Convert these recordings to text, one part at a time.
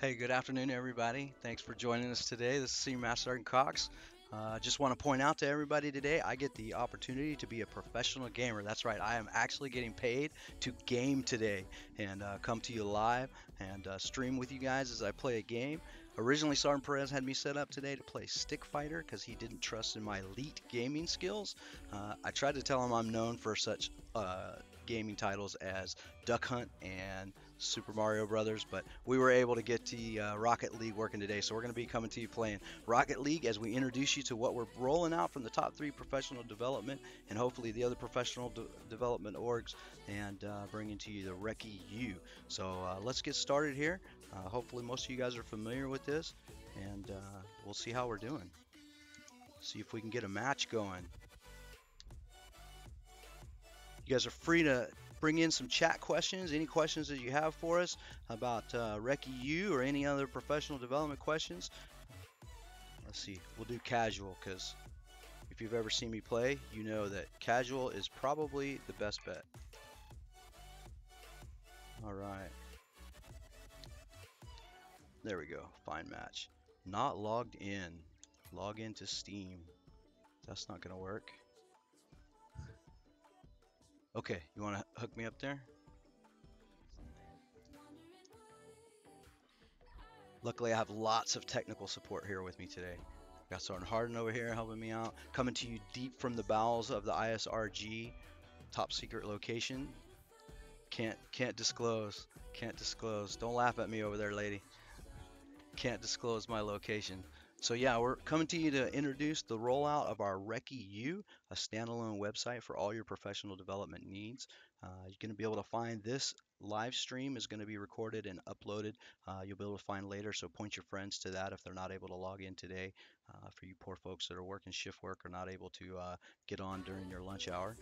Hey, good afternoon, everybody. Thanks for joining us today. This is Senior Master Sergeant Cox. I uh, just want to point out to everybody today, I get the opportunity to be a professional gamer. That's right, I am actually getting paid to game today and uh, come to you live and uh, stream with you guys as I play a game. Originally, Sergeant Perez had me set up today to play Stick Fighter because he didn't trust in my elite gaming skills. Uh, I tried to tell him I'm known for such uh, gaming titles as Duck Hunt and Super Mario Brothers, but we were able to get the uh, Rocket League working today. So we're going to be coming to you playing Rocket League as we introduce you to what we're rolling out from the top three professional development and hopefully the other professional de development orgs and uh, bringing to you the Recce U. So uh, let's get started here. Uh, hopefully most of you guys are familiar with this and uh, we'll see how we're doing. See if we can get a match going. You guys are free to bring in some chat questions, any questions that you have for us about uh, Recce U or any other professional development questions. Let's see, we'll do casual because if you've ever seen me play, you know that casual is probably the best bet. All right. There we go, fine match. Not logged in. Log into Steam. That's not gonna work. Okay, you want to hook me up there? Luckily, I have lots of technical support here with me today. Got Sergeant Harden over here helping me out. Coming to you deep from the bowels of the ISRG, top secret location. Can't can't disclose. Can't disclose. Don't laugh at me over there, lady. Can't disclose my location. So yeah, we're coming to you to introduce the rollout of our Recce U, a standalone website for all your professional development needs. Uh, you're going to be able to find this live stream is going to be recorded and uploaded. Uh, you'll be able to find later, so point your friends to that if they're not able to log in today. Uh, for you poor folks that are working shift work or not able to uh, get on during your lunch hour.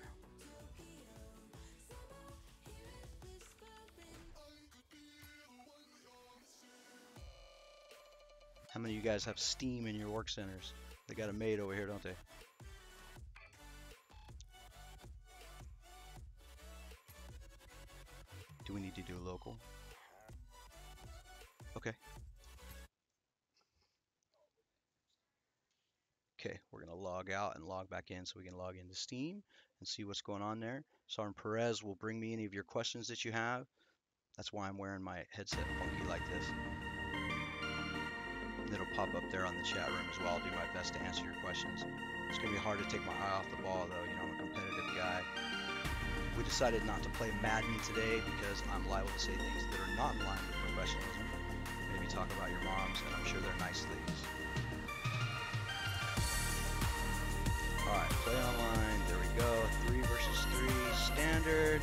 How many of you guys have Steam in your work centers? They got a maid over here, don't they? Do we need to do local? Okay. Okay, we're going to log out and log back in so we can log into Steam and see what's going on there. Sergeant Perez will bring me any of your questions that you have. That's why I'm wearing my headset funky like this it'll pop up there on the chat room as well. I'll do my best to answer your questions. It's going to be hard to take my eye off the ball, though. You know, I'm a competitive guy. We decided not to play Madden today because I'm liable to say things that are not in line with professionalism. Maybe talk about your moms, and I'm sure they're nice ladies. Alright, play online. There we go. Three versus three. Standard.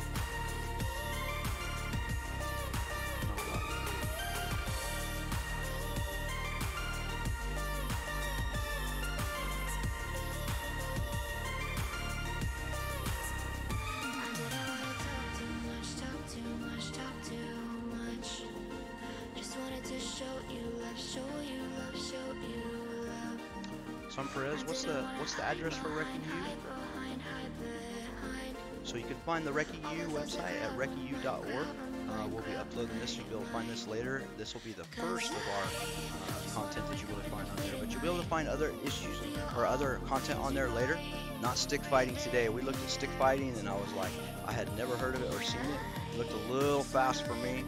Son Perez, what's the what's the address for U? So you can find the U website at recceu.org. Uh, we'll be uploading this. You'll be able to find this later. This will be the first of our uh, content that able to find on there. But you'll be able to find other issues or other content on there later. Not stick fighting today. We looked at stick fighting and I was like, I had never heard of it or seen it. It looked a little fast for me.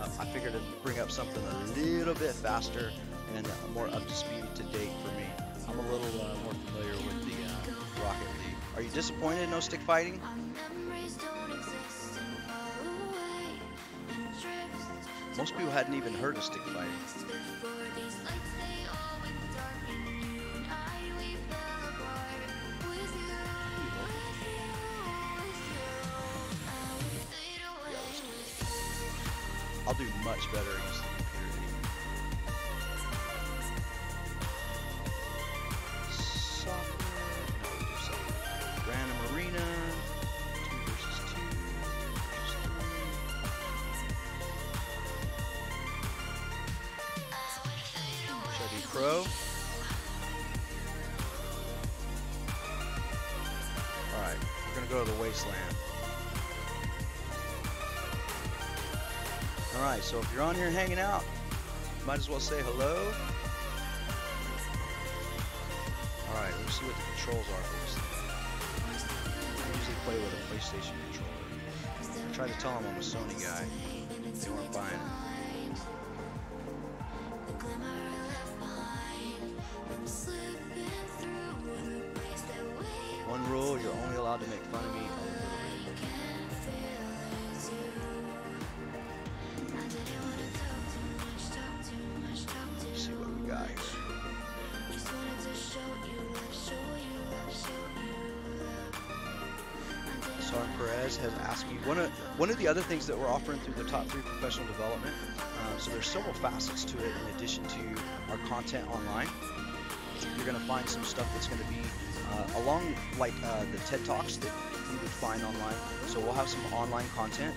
Uh, I figured to bring up something a little bit faster and more up to speed to date for me. I'm a little uh, more familiar with the uh, Rocket League. Are you disappointed no stick fighting? Most people hadn't even heard of stick fighting. I'll do much better against you're on here hanging out, might as well say hello. Alright, let's see what the controls are for this thing. I usually play with a PlayStation controller. I tried to tell them I'm a Sony guy. They weren't buying it. One rule, you're only allowed to make fun of me Has asked me one of one of the other things that we're offering through the top three professional development. Um, so there's several facets to it in addition to our content online. You're going to find some stuff that's going to be uh, along like uh, the TED Talks that you would find online. So we'll have some online content,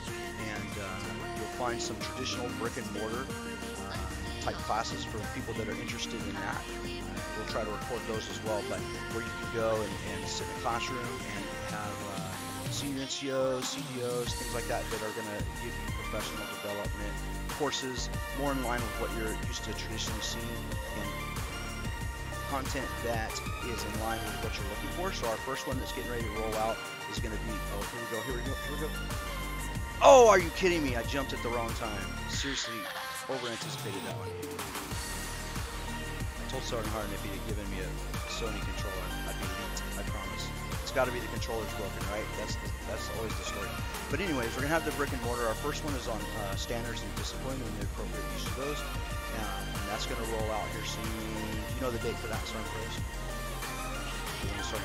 and uh, you'll find some traditional brick and mortar uh, type classes for people that are interested in that. We'll try to record those as well, but where you can go and, and sit in a classroom and have uh, senior NCOs, CDOs, things like that that are going to give you professional development courses more in line with what you're used to traditionally seeing and content that is in line with what you're looking for. So our first one that's getting ready to roll out is going to be, oh, here we go, here we go, here we go. Oh, are you kidding me? I jumped at the wrong time. Seriously, over anticipated that one. I told Sergeant Harden if he had given me a Sony controller, promise got to be the controller's broken, right? That's the, that's always the story. But anyways, we're gonna have the brick and mortar. Our first one is on uh, standards and discipline and the appropriate use of those, uh, and that's gonna roll out here soon. You know the date for that? Sergeant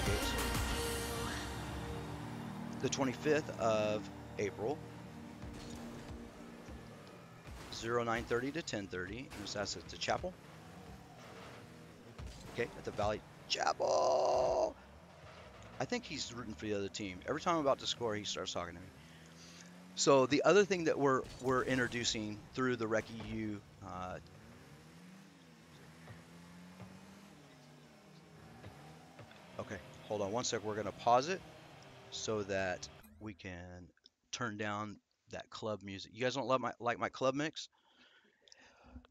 Gates. The 25th of April. 0930 to 1030, and that's at the chapel. Okay, at the Valley Chapel. I think he's rooting for the other team. Every time I'm about to score, he starts talking to me. So the other thing that we're we're introducing through the Recce U uh, Okay, hold on one sec. We're gonna pause it so that we can turn down that club music. You guys don't love my like my club mix?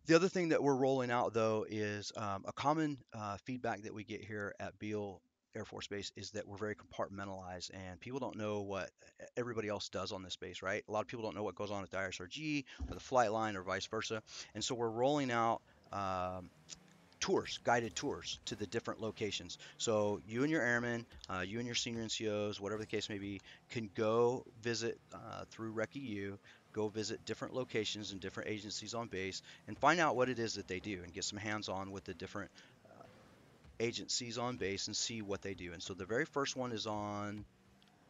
The other thing that we're rolling out though is um, a common uh, feedback that we get here at Beale Air Force Base is that we're very compartmentalized and people don't know what everybody else does on this base, right? A lot of people don't know what goes on at the ISRG or the flight line or vice versa. And so we're rolling out um, tours, guided tours to the different locations. So you and your airmen, uh, you and your senior NCOs, whatever the case may be, can go visit uh, through Recce U, go visit different locations and different agencies on base and find out what it is that they do and get some hands-on with the different agencies on base and see what they do. And so the very first one is on,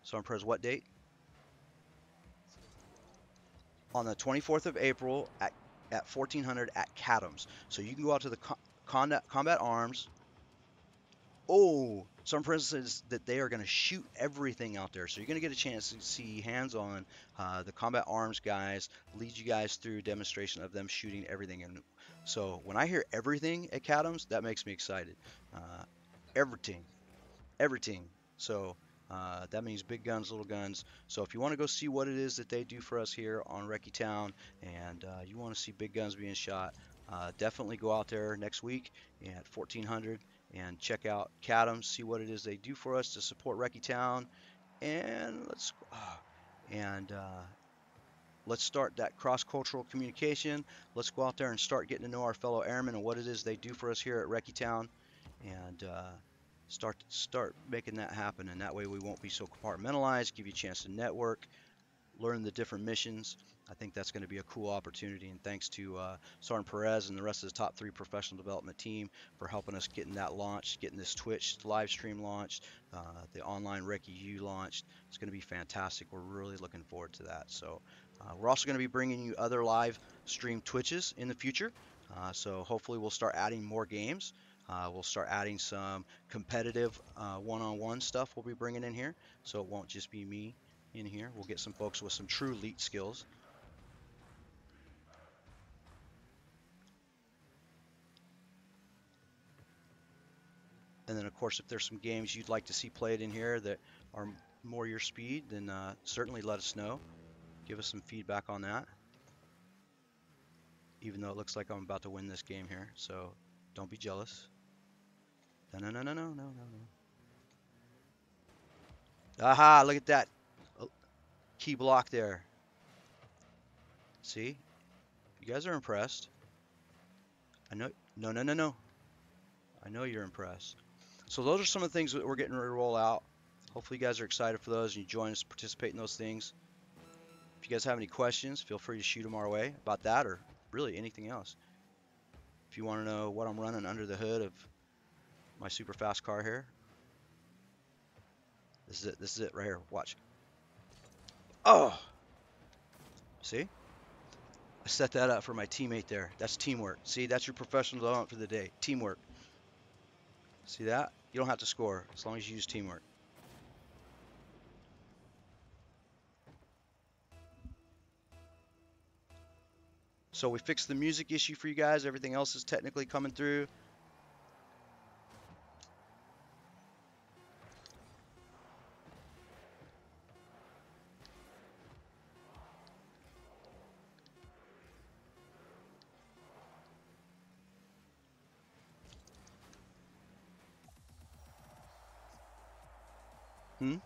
so on Pres, what date? On the 24th of April at, at 1400 at CADAMS. So you can go out to the combat, combat arms. Oh, some says that they are going to shoot everything out there. So you're going to get a chance to see hands-on uh, the combat arms guys lead you guys through demonstration of them shooting everything. And so when I hear everything at CADAMS, that makes me excited. Uh, everything, everything. So uh, that means big guns, little guns. So if you want to go see what it is that they do for us here on Recce Town, and uh, you want to see big guns being shot, uh, definitely go out there next week at 1400 and check out CADAMS, see what it is they do for us to support Recce Town, and let's uh, and uh, let's start that cross-cultural communication. Let's go out there and start getting to know our fellow airmen and what it is they do for us here at Recce Town, and uh, start start making that happen. And that way we won't be so compartmentalized. Give you a chance to network, learn the different missions. I think that's going to be a cool opportunity. And thanks to uh, Sergeant Perez and the rest of the top three professional development team for helping us getting that launched, getting this Twitch live stream launched, uh, the online Recce U launched. It's going to be fantastic. We're really looking forward to that. So uh, we're also going to be bringing you other live stream Twitches in the future. Uh, so hopefully we'll start adding more games. Uh, we'll start adding some competitive uh, one-on-one stuff we'll be bringing in here. So it won't just be me in here. We'll get some folks with some true elite skills. And then, of course, if there's some games you'd like to see played in here that are more your speed, then uh, certainly let us know give us some feedback on that. even though it looks like I'm about to win this game here. So don't be jealous. No, no, no, no, no, no, no. Aha, look at that. Oh, key block there. See? You guys are impressed. I know. No, no, no, no. I know you're impressed. So those are some of the things that we're getting ready to roll out. Hopefully you guys are excited for those and you join us, participate in those things. If you guys have any questions, feel free to shoot them our way about that or really anything else. If you want to know what I'm running under the hood of my super fast car here, this is it. This is it right here. Watch. Oh! See? I set that up for my teammate there. That's teamwork. See, that's your professional development for the day. Teamwork. See that? You don't have to score as long as you use teamwork. So we fixed the music issue for you guys. Everything else is technically coming through. Hmm?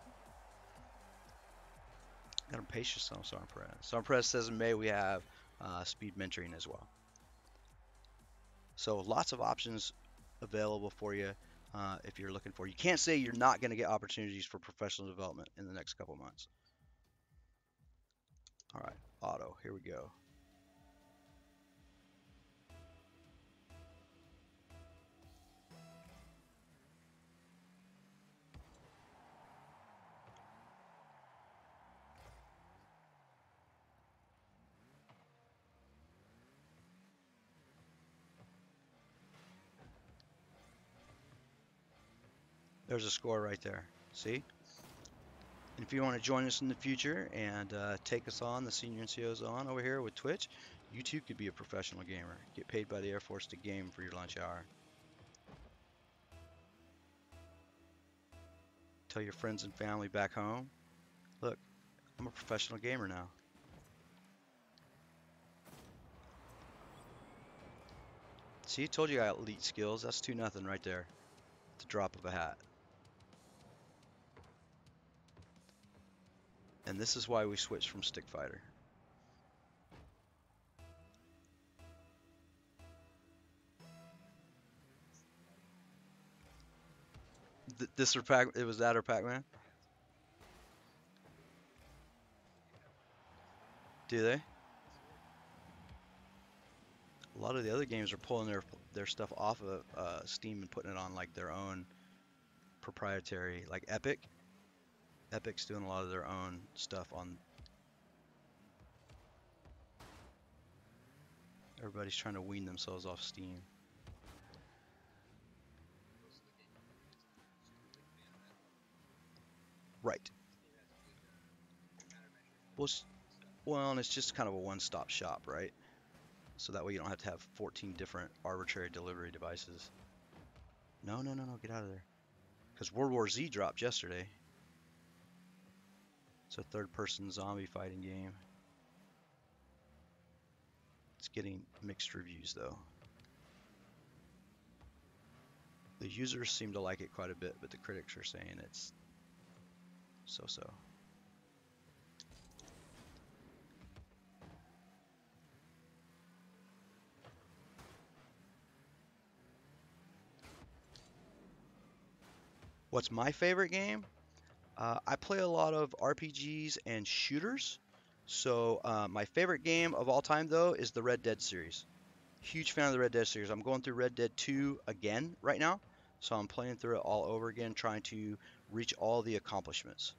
Got to pace yourself. Sergeant Perez says in May we have uh, speed mentoring as well. So lots of options available for you uh, if you're looking for. You can't say you're not going to get opportunities for professional development in the next couple months. All right, auto. Here we go. There's a score right there. See? And if you want to join us in the future and uh, take us on, the senior NCOs on over here with Twitch, you too could be a professional gamer. Get paid by the Air Force to game for your lunch hour. Tell your friends and family back home, look, I'm a professional gamer now. See, told you I got elite skills. That's 2 nothing right there. The drop of a hat. And this is why we switched from stick fighter. Th this or Pac, it was that or Pac-Man? Do they? A lot of the other games are pulling their their stuff off of uh, Steam and putting it on like their own proprietary, like Epic. Epic's doing a lot of their own stuff on. Everybody's trying to wean themselves off Steam. Right. Well, well, and it's just kind of a one-stop shop, right? So that way you don't have to have 14 different arbitrary delivery devices. No, no, no, no, get out of there. Because World War Z dropped yesterday. It's a third-person zombie fighting game. It's getting mixed reviews, though. The users seem to like it quite a bit, but the critics are saying it's so-so. What's my favorite game? Uh, I play a lot of RPGs and shooters. So uh, my favorite game of all time, though, is the Red Dead series. Huge fan of the Red Dead series. I'm going through Red Dead 2 again right now. So I'm playing through it all over again, trying to reach all the accomplishments.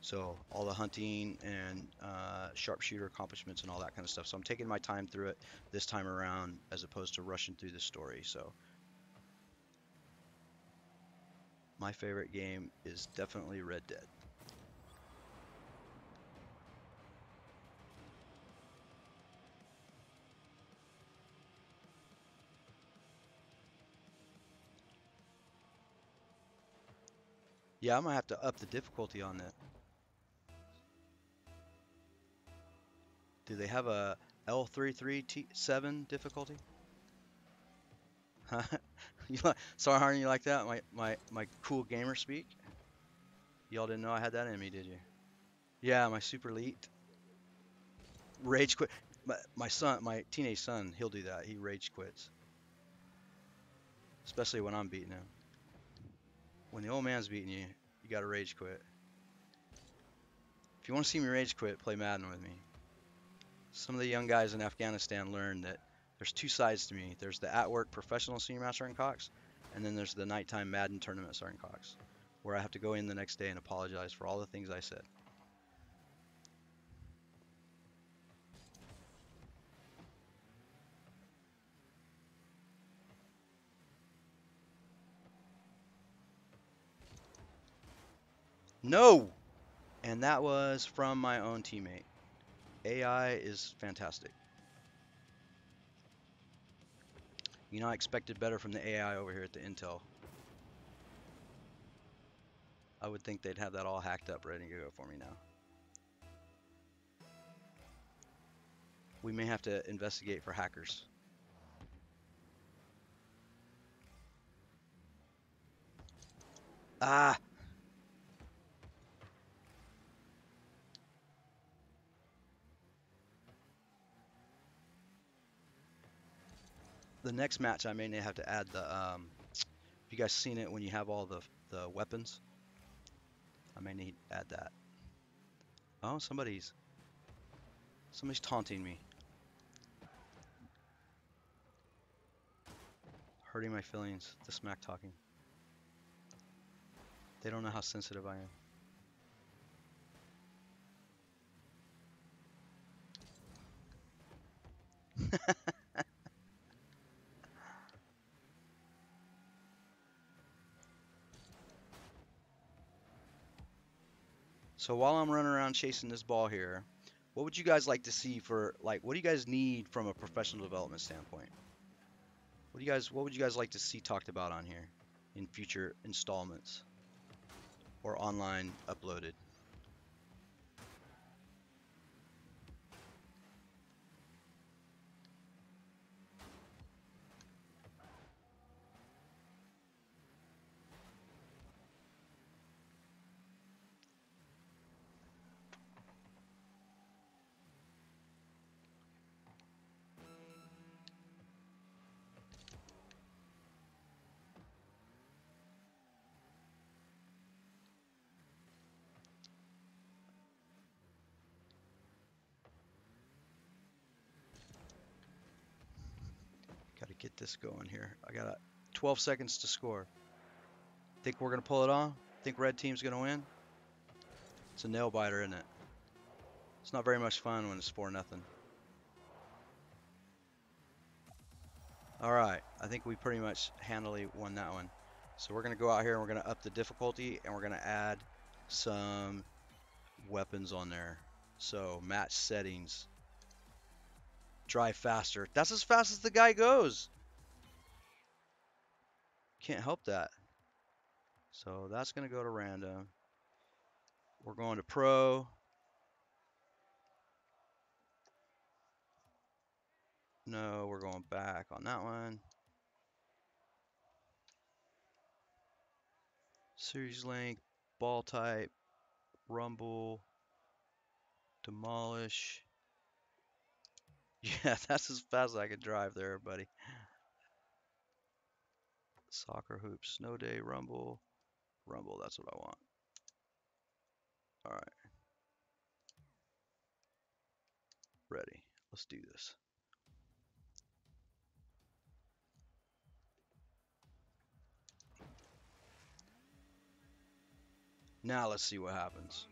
So all the hunting and uh, sharpshooter accomplishments and all that kind of stuff. So I'm taking my time through it this time around as opposed to rushing through the story. So my favorite game is definitely Red Dead. Yeah, I'm gonna have to up the difficulty on that. Do they have a L33T7 difficulty. you like, sorry, Harden, you like that? My my my cool gamer speak. Y'all didn't know I had that in me, did you? Yeah, my super elite. Rage quit. My, my son, my teenage son, he'll do that. He rage quits. Especially when I'm beating him. When the old man's beating you, you gotta rage quit. If you want to see me rage quit, play Madden with me. Some of the young guys in Afghanistan learned that there's two sides to me. There's the at-work professional senior master sergeant Cox, and then there's the nighttime Madden tournament sergeant Cox, where I have to go in the next day and apologize for all the things I said. No! And that was from my own teammate. AI is fantastic. You know, I expected better from the AI over here at the Intel. I would think they'd have that all hacked up, ready to go for me now. We may have to investigate for hackers. Ah! The next match I may have to add the um, have you guys seen it when you have all the the weapons? I may need add that. Oh somebody's somebody's taunting me. Hurting my feelings the smack talking. They don't know how sensitive I am So while I'm running around chasing this ball here, what would you guys like to see for like what do you guys need from a professional development standpoint? What do you guys what would you guys like to see talked about on here in future installments or online uploaded? Get this going here. I got 12 seconds to score. Think we're going to pull it on? Think red team's going to win? It's a nail biter, isn't it? It's not very much fun when it's 4 nothing. All right, I think we pretty much handily won that one. So we're going to go out here and we're going to up the difficulty and we're going to add some weapons on there. So match settings drive faster. That's as fast as the guy goes. Can't help that. So that's going to go to random. We're going to pro. No, we're going back on that one. Series link, ball type, rumble, demolish. Yeah, that's as fast as I can drive there, buddy. Soccer hoops, snow day, rumble, rumble. That's what I want. All right. Ready. Let's do this. Now let's see what happens.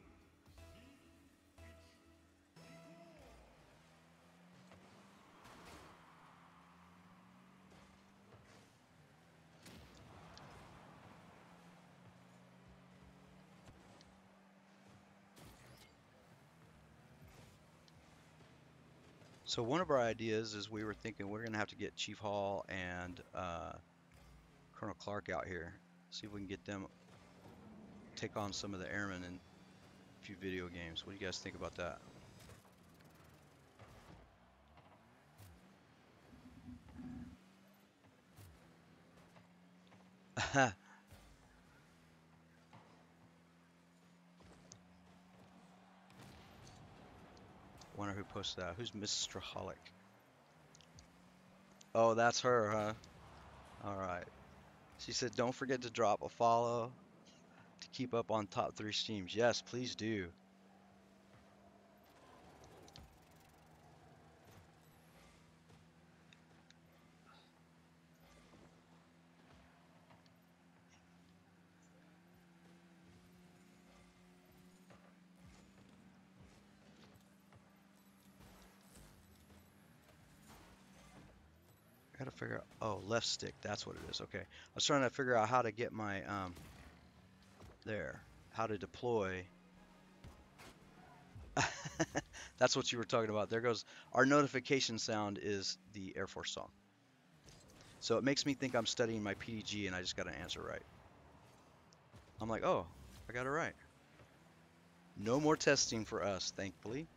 So one of our ideas is we were thinking we're going to have to get Chief Hall and uh, Colonel Clark out here. See if we can get them take on some of the airmen in a few video games. What do you guys think about that? Wonder who posted that. Who's Miss Straholic? Oh, that's her, huh? Alright. She said, don't forget to drop a follow to keep up on top three streams. Yes, please do. Gotta figure out, oh, left stick, that's what it is, okay. I was trying to figure out how to get my, um, there, how to deploy. that's what you were talking about. There goes, our notification sound is the Air Force song. So it makes me think I'm studying my PDG and I just got to answer right. I'm like, oh, I got it right. No more testing for us, thankfully.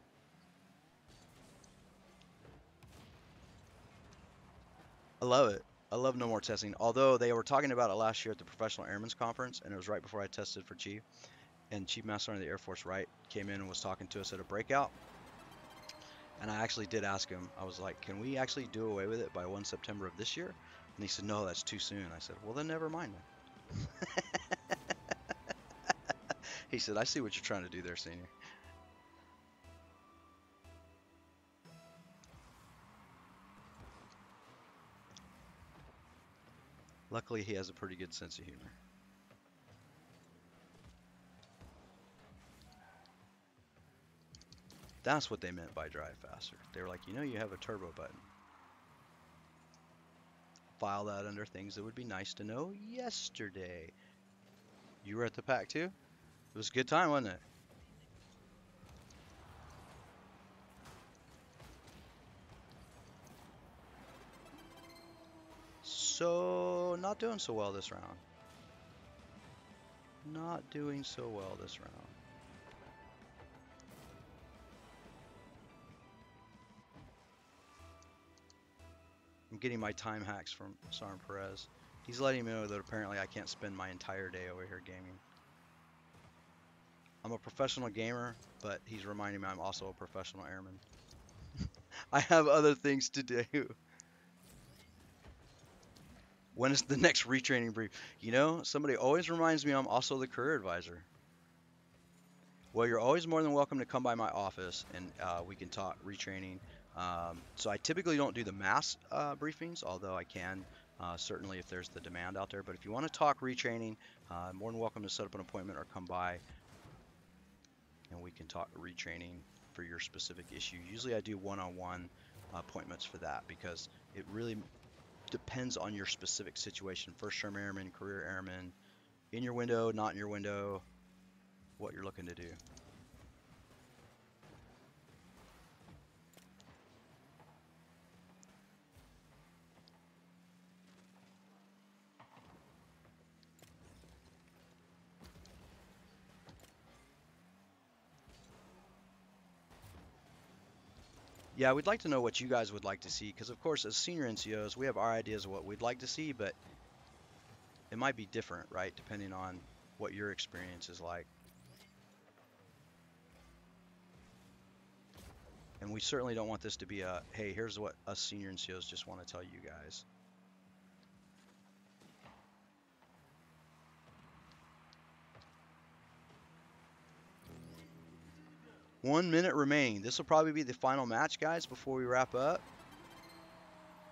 I love it. I love no more testing. Although they were talking about it last year at the Professional Airmen's Conference, and it was right before I tested for Chief. And Chief Master Sergeant of the Air Force Wright came in and was talking to us at a breakout. And I actually did ask him, I was like, can we actually do away with it by 1 September of this year? And he said, no, that's too soon. I said, well, then never mind then. he said, I see what you're trying to do there, senior. Luckily, he has a pretty good sense of humor. That's what they meant by drive faster. They were like, you know, you have a turbo button. File that under things that would be nice to know yesterday. You were at the PAC too? It was a good time, wasn't it? So, not doing so well this round. Not doing so well this round. I'm getting my time hacks from Sergeant Perez. He's letting me know that apparently I can't spend my entire day over here gaming. I'm a professional gamer, but he's reminding me I'm also a professional airman. I have other things to do. When is the next retraining brief? You know, somebody always reminds me I'm also the career advisor. Well, you're always more than welcome to come by my office and uh, we can talk retraining. Um, so I typically don't do the mass uh, briefings, although I can uh, certainly if there's the demand out there. But if you want to talk retraining, uh, more than welcome to set up an appointment or come by and we can talk retraining for your specific issue. Usually I do one-on-one -on -one appointments for that because it really depends on your specific situation. First term airman, career airman, in your window, not in your window, what you're looking to do. Yeah, we'd like to know what you guys would like to see, because of course, as senior NCOs, we have our ideas of what we'd like to see, but it might be different, right, depending on what your experience is like. And we certainly don't want this to be a, hey, here's what us senior NCOs just want to tell you guys. One minute remaining. This will probably be the final match, guys, before we wrap up.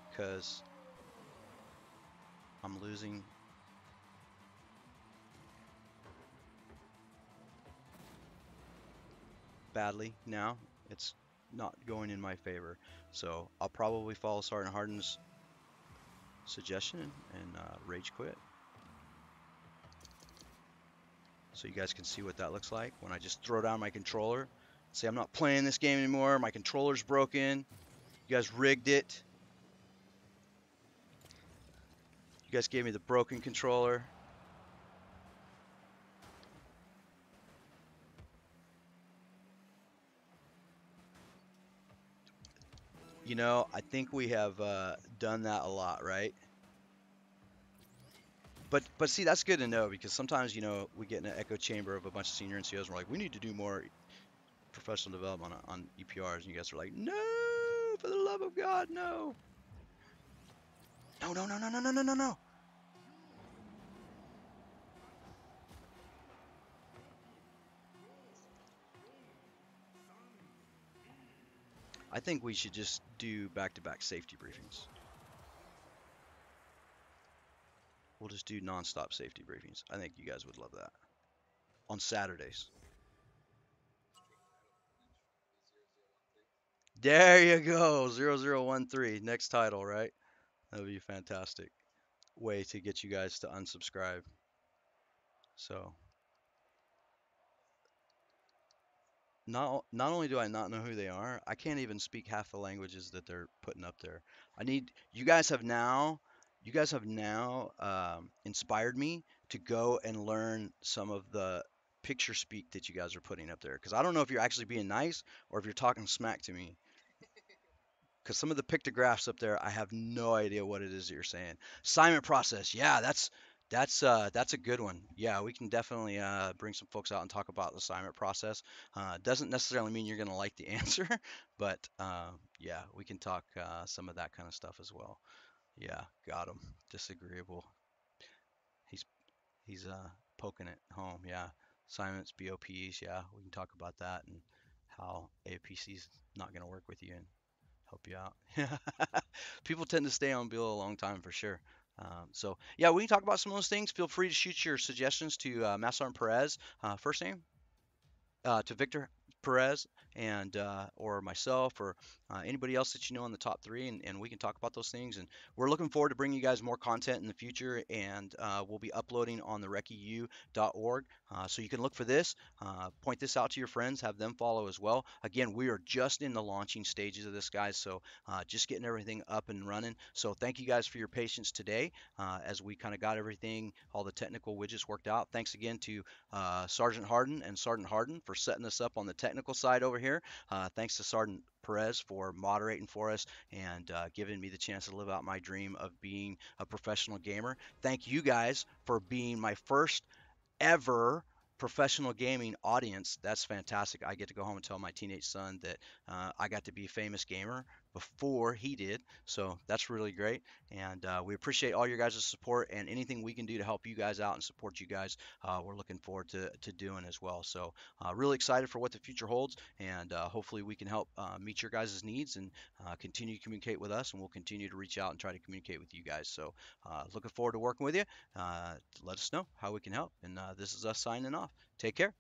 Because I'm losing. Badly now. It's not going in my favor. So I'll probably follow Sergeant Harden's suggestion and uh, rage quit. So you guys can see what that looks like when I just throw down my controller. Say I'm not playing this game anymore. My controller's broken. You guys rigged it. You guys gave me the broken controller. You know, I think we have uh, done that a lot, right? But but see, that's good to know because sometimes you know we get in an echo chamber of a bunch of senior NCOs and we're like, we need to do more professional development on, on EPRs, and you guys are like, no, for the love of God, no. No, no, no, no, no, no, no, no, no. I think we should just do back-to-back safety briefings. We'll just do non-stop safety briefings. I think you guys would love that. On Saturdays. There you go. 0013. Next title, right? That would be a fantastic way to get you guys to unsubscribe. So not not only do I not know who they are, I can't even speak half the languages that they're putting up there. I need you guys have now you guys have now um, inspired me to go and learn some of the picture speak that you guys are putting up there because I don't know if you're actually being nice or if you're talking smack to me because some of the pictographs up there, I have no idea what it is that you're saying. Assignment process, yeah, that's that's uh, that's a good one. Yeah, we can definitely uh, bring some folks out and talk about the assignment process. Uh, doesn't necessarily mean you're going to like the answer, but uh, yeah, we can talk uh, some of that kind of stuff as well. Yeah, got him. Disagreeable. He's he's uh, poking it home. Yeah, assignments, BOPs. Yeah, we can talk about that and how APC's not going to work with you and help you out. People tend to stay on Beale a long time for sure. Um, so yeah, we can talk about some of those things. Feel free to shoot your suggestions to uh, Master Perez, uh, first name, uh, to Victor Perez and uh, or myself or uh, anybody else that you know in the top three, and, and we can talk about those things. And we're looking forward to bringing you guys more content in the future, and uh, we'll be uploading on the recceu.org. Uh, so you can look for this, uh, point this out to your friends, have them follow as well. Again, we are just in the launching stages of this, guys, so uh, just getting everything up and running. So thank you guys for your patience today as we kind of got everything, all the technical widgets worked out. Thanks again to Sergeant Harden and Sergeant Harden for setting us up on the technical side over here. Uh, thanks to Sergeant Perez for moderating for us and uh, giving me the chance to live out my dream of being a professional gamer. Thank you guys for being my first ever professional gaming audience. That's fantastic. I get to go home and tell my teenage son that uh, I got to be a famous gamer before he did. So that's really great. And uh, we appreciate all your guys' support and anything we can do to help you guys out and support you guys. Uh, we're looking forward to, to doing as well. So uh, really excited for what the future holds. And uh, hopefully we can help uh, meet your guys' needs and uh, continue to communicate with us. And we'll continue to reach out and try to communicate with you guys. So looking forward to working with you. let us know how we can help. And this is us signing off. Take care.